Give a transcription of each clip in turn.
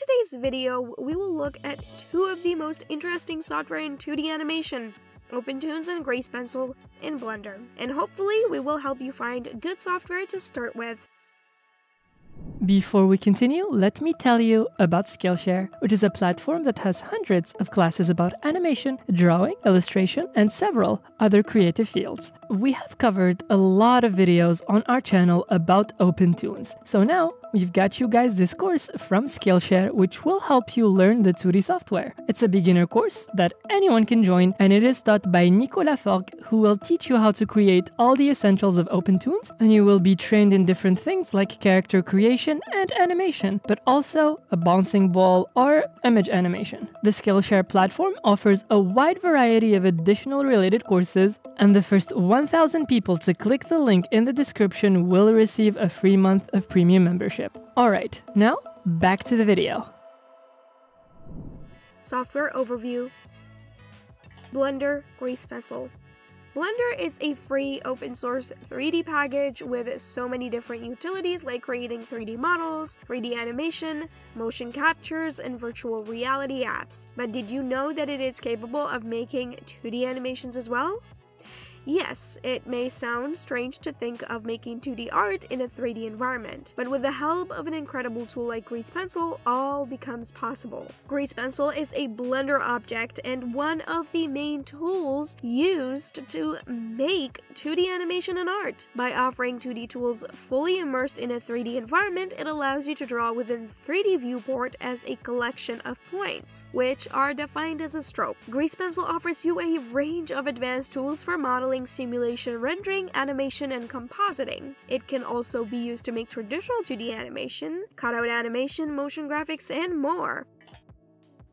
today's video, we will look at two of the most interesting software in 2D animation, OpenToonz and Grease Pencil in Blender. And hopefully, we will help you find good software to start with. Before we continue, let me tell you about Skillshare, which is a platform that has hundreds of classes about animation, drawing, illustration, and several other creative fields. We have covered a lot of videos on our channel about OpenToonz, so now we've got you guys this course from Skillshare, which will help you learn the 2D software. It's a beginner course that anyone can join, and it is taught by Nicolas Forgue, who will teach you how to create all the essentials of OpenToonz, and you will be trained in different things like character creation and animation, but also a bouncing ball or image animation. The Skillshare platform offers a wide variety of additional related courses, and the first 1,000 people to click the link in the description will receive a free month of premium membership. Alright, now back to the video. Software Overview Blender Grease Pencil Blender is a free open source 3D package with so many different utilities like creating 3D models, 3D animation, motion captures, and virtual reality apps. But did you know that it is capable of making 2D animations as well? Yes, it may sound strange to think of making 2D art in a 3D environment, but with the help of an incredible tool like Grease Pencil, all becomes possible. Grease Pencil is a Blender object and one of the main tools used to make 2D animation and art. By offering 2D tools fully immersed in a 3D environment, it allows you to draw within 3D viewport as a collection of points, which are defined as a stroke. Grease Pencil offers you a range of advanced tools for modeling modeling, simulation, rendering, animation, and compositing. It can also be used to make traditional 2D animation, cutout animation, motion graphics, and more.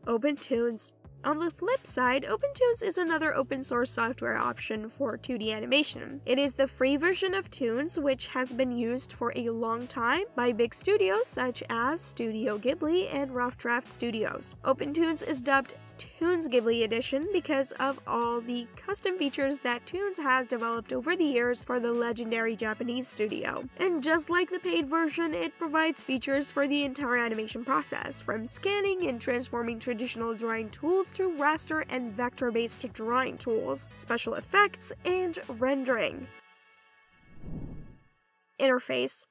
OpenToonz on the flip side, OpenToonz is another open source software option for 2D animation. It is the free version of Toonz, which has been used for a long time by big studios such as Studio Ghibli and Rough Draft Studios. OpenToonz is dubbed Toonz Ghibli Edition because of all the custom features that Toonz has developed over the years for the legendary Japanese studio. And just like the paid version, it provides features for the entire animation process, from scanning and transforming traditional drawing tools to raster and vector-based drawing tools, special effects, and rendering. Interface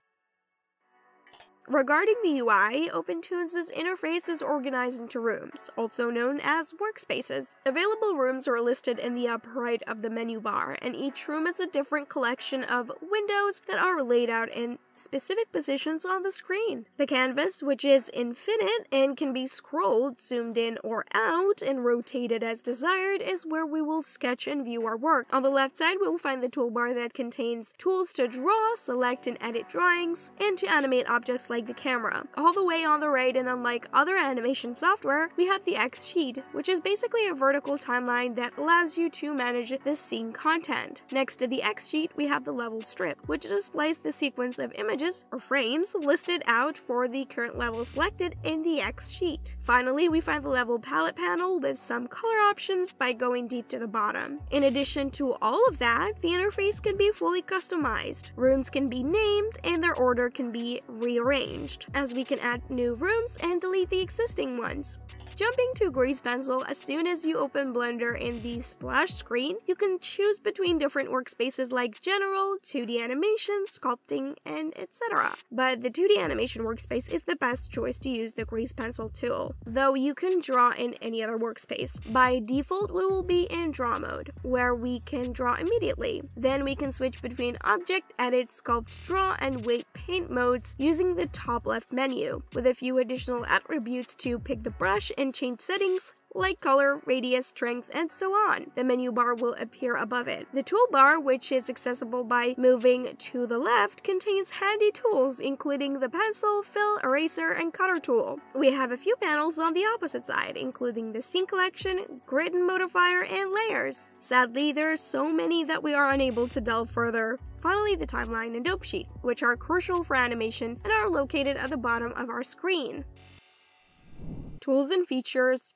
Regarding the UI, OpenToonz's interface is organized into rooms, also known as workspaces. Available rooms are listed in the upper right of the menu bar, and each room is a different collection of windows that are laid out in specific positions on the screen. The canvas, which is infinite and can be scrolled, zoomed in or out, and rotated as desired, is where we will sketch and view our work. On the left side, we will find the toolbar that contains tools to draw, select and edit drawings, and to animate objects like the camera. All the way on the right, and unlike other animation software, we have the X sheet, which is basically a vertical timeline that allows you to manage the scene content. Next to the X sheet, we have the level strip, which displays the sequence of images images or frames listed out for the current level selected in the X sheet. Finally, we find the level palette panel with some color options by going deep to the bottom. In addition to all of that, the interface can be fully customized. Rooms can be named and their order can be rearranged, as we can add new rooms and delete the existing ones. Jumping to Grease Pencil, as soon as you open Blender in the splash screen, you can choose between different workspaces like General, 2D Animation, Sculpting, and etc. But the 2D Animation workspace is the best choice to use the Grease Pencil tool, though you can draw in any other workspace. By default, we will be in Draw mode, where we can draw immediately. Then we can switch between Object, Edit, Sculpt, Draw, and Weight Paint modes using the top left menu, with a few additional attributes to pick the brush and change settings like color, radius, strength, and so on. The menu bar will appear above it. The toolbar, which is accessible by moving to the left, contains handy tools including the pencil, fill, eraser, and cutter tool. We have a few panels on the opposite side, including the scene collection, grid modifier, and layers. Sadly, there are so many that we are unable to delve further. Finally, the timeline and dope sheet, which are crucial for animation and are located at the bottom of our screen. Tools and features.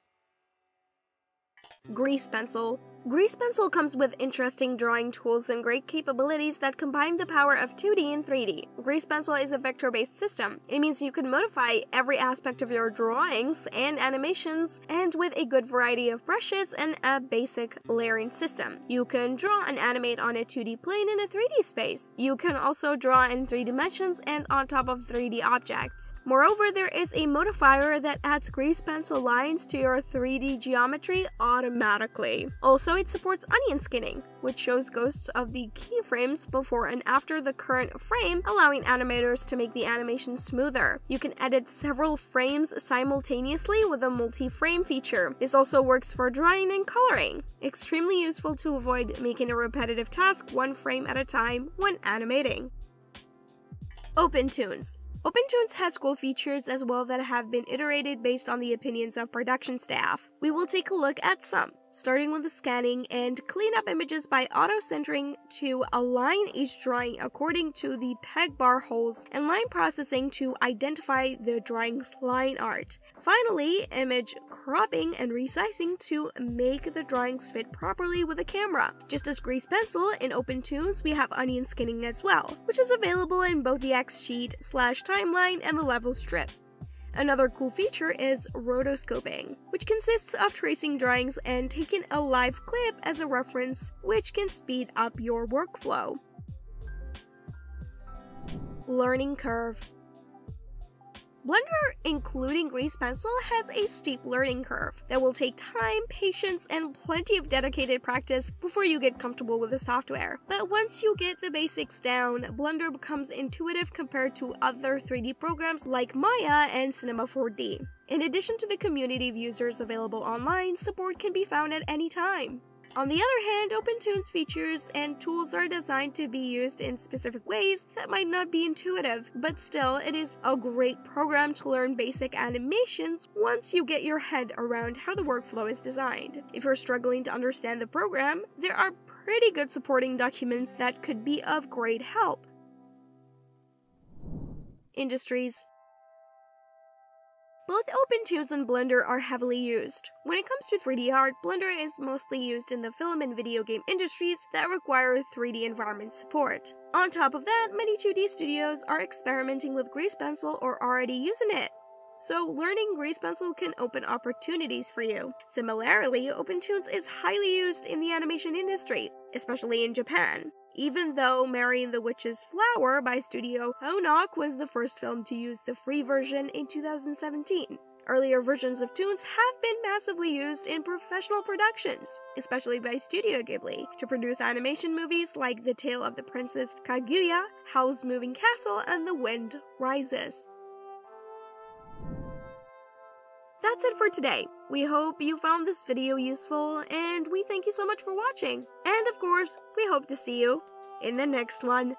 Grease Pencil Grease Pencil comes with interesting drawing tools and great capabilities that combine the power of 2D and 3D. Grease Pencil is a vector-based system. It means you can modify every aspect of your drawings and animations, and with a good variety of brushes and a basic layering system. You can draw and animate on a 2D plane in a 3D space. You can also draw in 3 dimensions and on top of 3D objects. Moreover, there is a modifier that adds Grease Pencil lines to your 3D geometry automatically. Also, also, it supports onion skinning, which shows ghosts of the keyframes before and after the current frame, allowing animators to make the animation smoother. You can edit several frames simultaneously with a multi-frame feature. This also works for drawing and coloring. Extremely useful to avoid making a repetitive task one frame at a time when animating. OpenToonz OpenToonz has cool features as well that have been iterated based on the opinions of production staff. We will take a look at some starting with the scanning and clean up images by auto-centering to align each drawing according to the peg bar holes and line processing to identify the drawing's line art. Finally, image cropping and resizing to make the drawings fit properly with a camera. Just as Grease Pencil, in OpenToonz we have onion skinning as well, which is available in both the X sheet slash timeline and the level strip. Another cool feature is rotoscoping, which consists of tracing drawings and taking a live clip as a reference, which can speed up your workflow. Learning curve. Blender, including Grease Pencil, has a steep learning curve that will take time, patience, and plenty of dedicated practice before you get comfortable with the software. But once you get the basics down, Blender becomes intuitive compared to other 3D programs like Maya and Cinema 4D. In addition to the community of users available online, support can be found at any time. On the other hand, OpenToonz features and tools are designed to be used in specific ways that might not be intuitive, but still, it is a great program to learn basic animations once you get your head around how the workflow is designed. If you're struggling to understand the program, there are pretty good supporting documents that could be of great help. Industries both OpenToonz and Blender are heavily used. When it comes to 3D art, Blender is mostly used in the film and video game industries that require 3D environment support. On top of that, many 2D studios are experimenting with Grease Pencil or already using it. So, learning Grease Pencil can open opportunities for you. Similarly, OpenToonz is highly used in the animation industry, especially in Japan even though Mary and the Witch's Flower by Studio Ponoc was the first film to use the free version in 2017. Earlier versions of Toonz have been massively used in professional productions, especially by Studio Ghibli, to produce animation movies like The Tale of the Princess Kaguya, Howl's Moving Castle, and The Wind Rises. That's it for today. We hope you found this video useful, and we thank you so much for watching. And of course, we hope to see you in the next one.